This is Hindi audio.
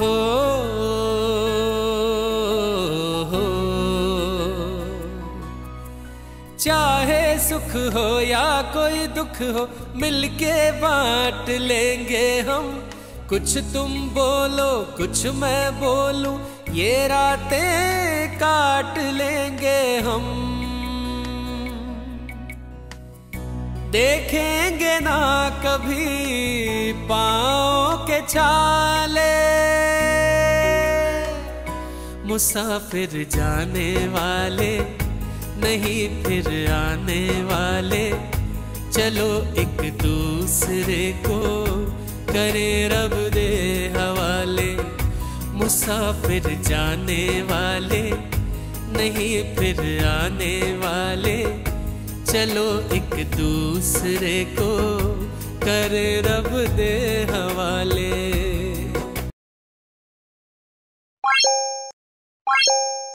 हो चाहे सुख हो या कोई दुख हो, मिलके बांट लेंगे हम। कुछ तुम बोलो, कुछ मैं बोलूँ, ये रातें काट लेंगे हम। देखेंगे ना कभी पाँव के छाले। मुसाफिर जाने वाले, नहीं फिर आने वाले। चलो एक दूसरे को करे रब दे हवाले। मुसाफिर जाने वाले, नहीं फिर आने वाले। चलो एक दूसरे को करे रब दे हवाले। you